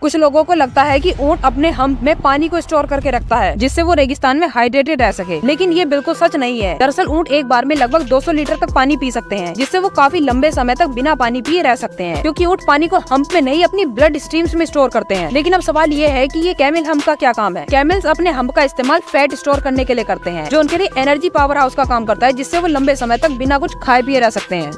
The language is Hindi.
कुछ लोगों को लगता है कि ऊँट अपने हम्प में पानी को स्टोर करके रखता है, जिससे वो रेगिस्तान में हाइड्रेटेड रह सके। लेकिन ये बिल्कुल सच नहीं है। दरअसल ऊँट एक बार में लगभग 200 लीटर तक पानी पी सकते हैं, जिससे वो काफ़ी लंबे समय तक बिना पानी पिए रह सकते हैं, क्योंकि ऊँट पानी को हम्प में नहीं, अपनी ब्लड स्ट्रीम्स में स्टोर करते हैं। लेकिन अब सवाल ये है की ये कैमिल हम्प का क्या काम है? कैमिल्स अपने हम्प का इस्तेमाल फैट स्टोर करने के लिए करते हैं, जो उनके लिए एनर्जी पावर हाउस का काम करता है, जिससे वो लंबे समय तक बिना कुछ खाए पिए रह सकते हैं।